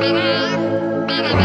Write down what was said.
Bye.